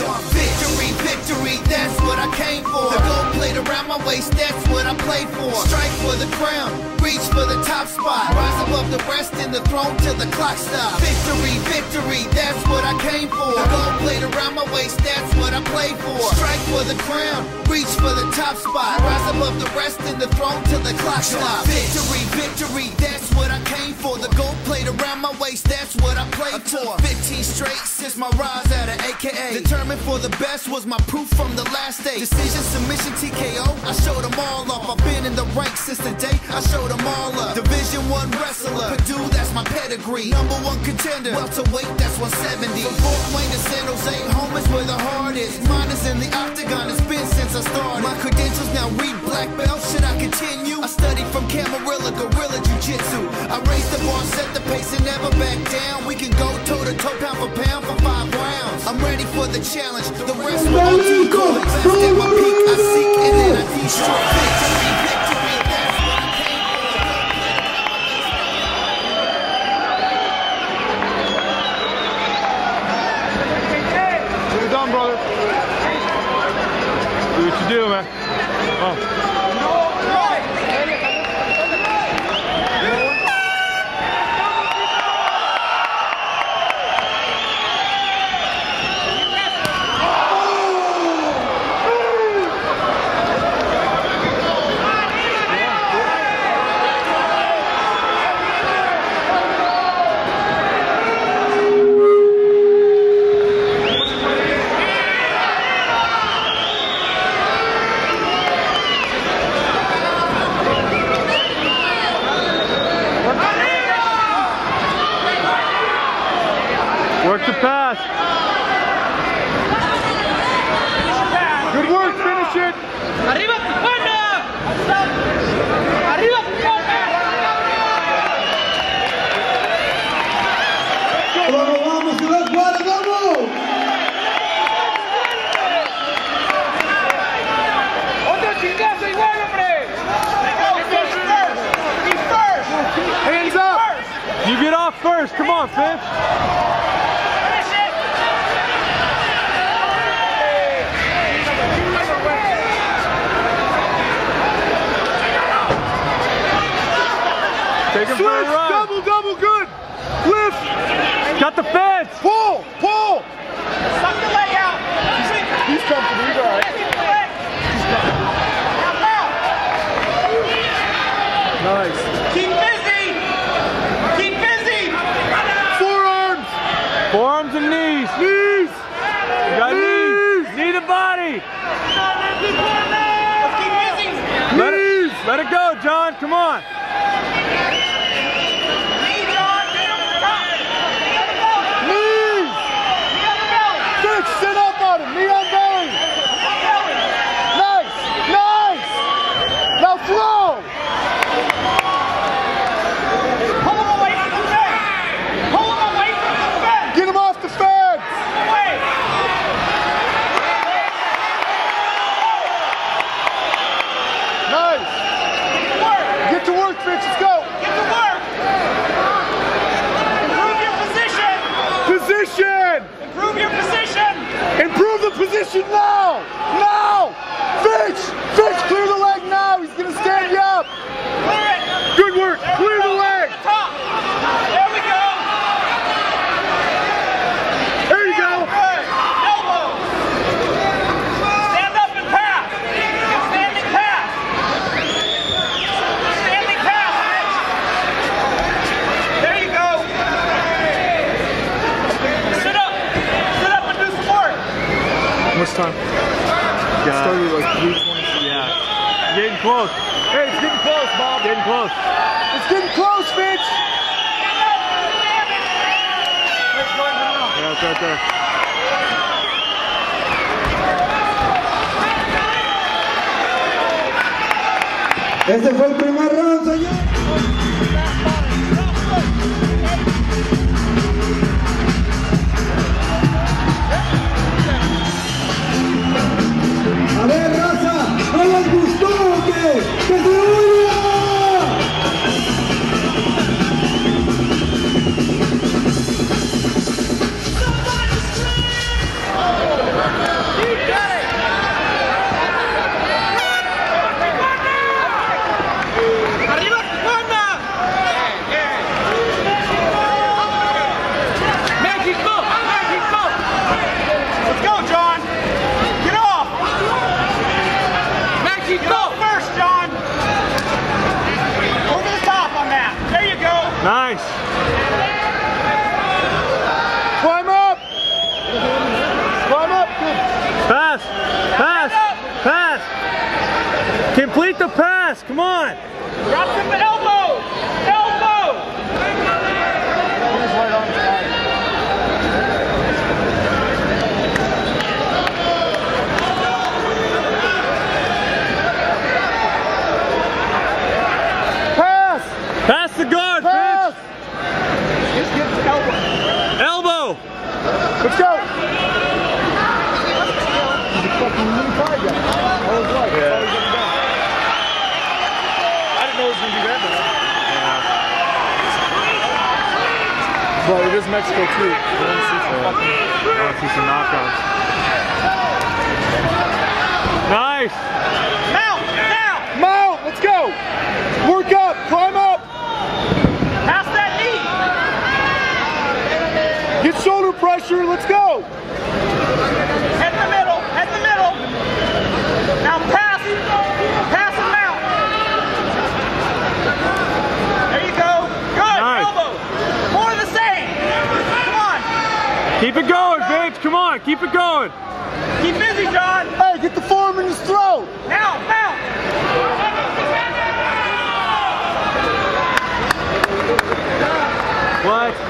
Sean Victory, victory, that's what I came for. The gold plate around my waist, that's play for. Strike for the crown, reach for the top spot. Rise above the rest in the throne till the clock stops. Victory, victory, that's what I came for. The gold plate around my waist, that's what I play for. Strike for the crown, reach for the top spot. Rise above the rest in the throne till the clock stops. Victory, victory, that's what I came for. The gold plate around my waist, that's what I played for. 15 straight since my rise at an AKA. Determined for the best was my proof from the last day. Decision, submission, TKO. I showed them all off. I've been in the ranks since the day I showed them all up. Division one wrestler. Purdue, that's my pedigree. Number one contender. Welterweight, that's 170. From Fort Wayne to San Jose, home is where the heart is. Mine is in the octagon. It's been since I started. My credentials now read black belt. Should I continue? I studied from Camarillo, Guerrilla Jiu-Jitsu. I raised the bar, set the pace, and never back down. We can go toe to toe, pound for pound for five rounds. I'm ready for the challenge. The rest will all too You do, man. Oh. On, Fitch. Take him for a Switch, ride. double, double, good. Lift, Got the fence. pull, pull. Suck the leg out! He's comfortable, he's all right. Nice. Keep busy! Keep busy! Forearms, Forearms and knees. knees. You got knees. Knee the body. Let's keep busy! Let it, let it go, Jon. Come on. Knee, Jon! Knee on the top! Knee on the belly! Knees. Knee on the belly! Good, sit up on him, knee on belly. Nice, nice. Now throw. Pull him away from the fence! Pull him away from the fence! Get him off the fence. Away! Nice. Work! Get to work, Fitch, let's go. Get to work! Improve your position! Position. Improve your position! Improve the position now. Now. Fitch, Fitch, clear the leg now. He's gonna stand you up. Clear it! Good work. Clear the leg. Top! There we go! There you go. Good! Elbow! Stand up and pass! Standing pass! Standing pass! There you go! Sit up! Sit up and do some work! How much time? Yeah. Started like 320. Yeah. Getting close. Hey, it's getting close, Bob. Getting close. It's getting close, Fitch. Yeah, it's right there. Ese fue el primer round, señor. Nice. Climb up. Climb up. Pass. Pass. Pass. Complete the pass. Come on. Drop some elbow. Elbow. He's right on time. Pass. Pass the guard, Pass. Fitch. Just get elbow. Elbow. Let's go. He's a fucking new guy guy. I was right. That's all he's gonna do. I didn't know he was gonna do that. But it is Mexico too. I wanna see some I want to see some knockouts. Nice. Mount. Now. Mount, let's go. Work up. Keep it going, babes. Come on, keep it going. Keep busy, Jon. Hey, get the form in his throat. Now, now. What?